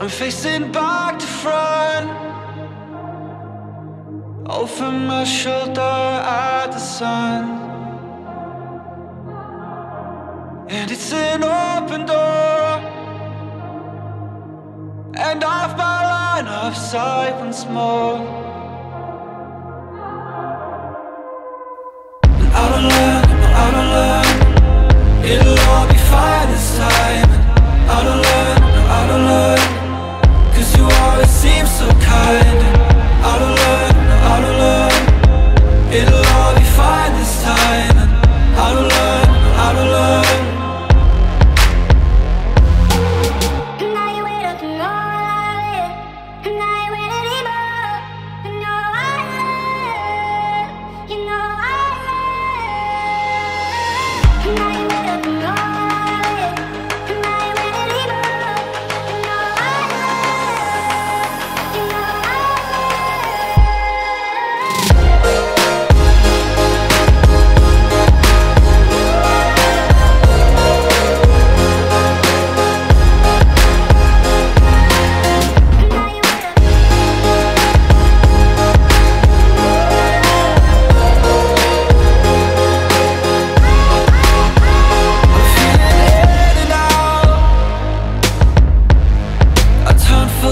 I'm facing back to front. Over my shoulder at the sun. And it's an open door. And I've my line of sight once more.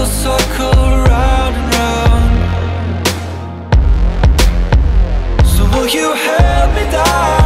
circle round and round So will you help me die?